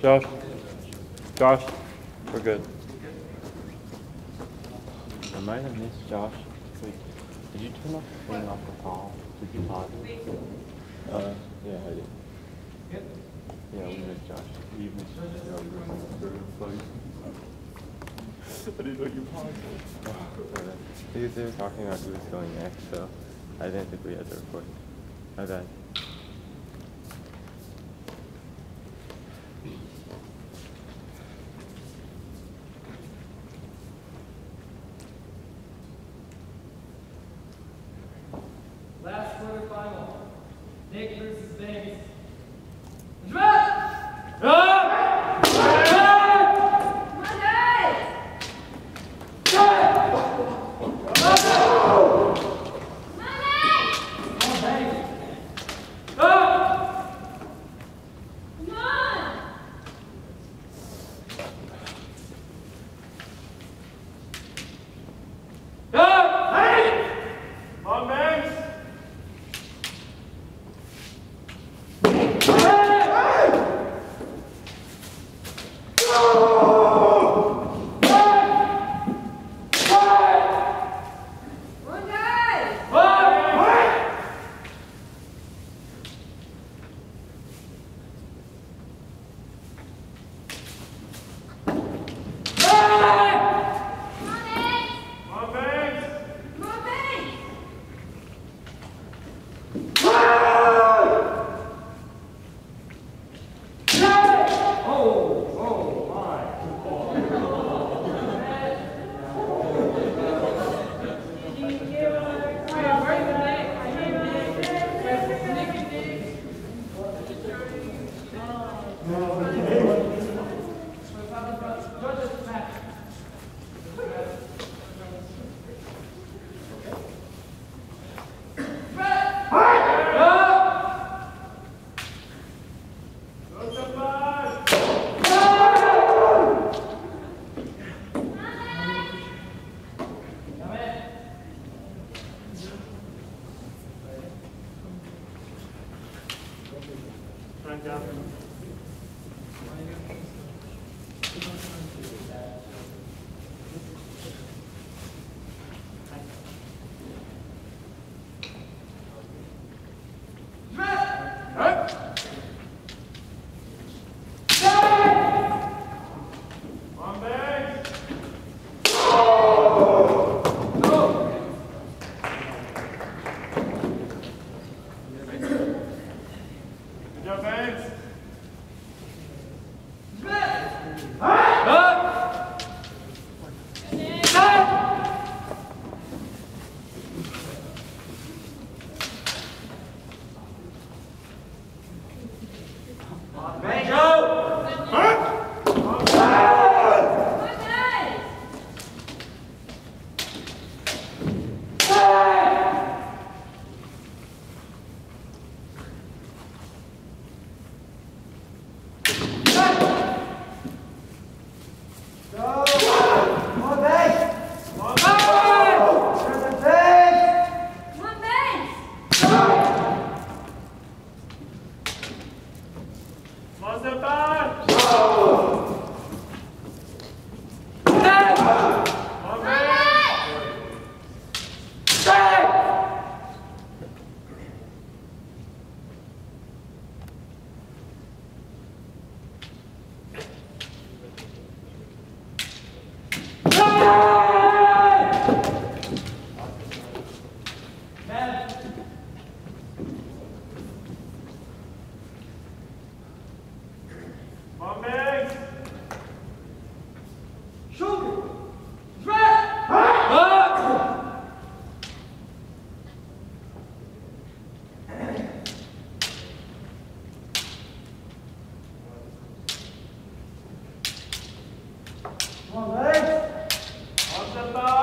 Josh? Josh? We're good. I might have missed Josh. Wait, did you turn off the thing off the call? Did you pause it? Uh, yeah, I did. Yeah, we missed Josh. You missed Josh. Yeah, we were on the third. I didn't know you paused it. Because they were talking about who was going next, so I didn't think we had to record. My bad. Senhor. On Fazer parte. Hoàng Lê. Hoàng Sơn Bao.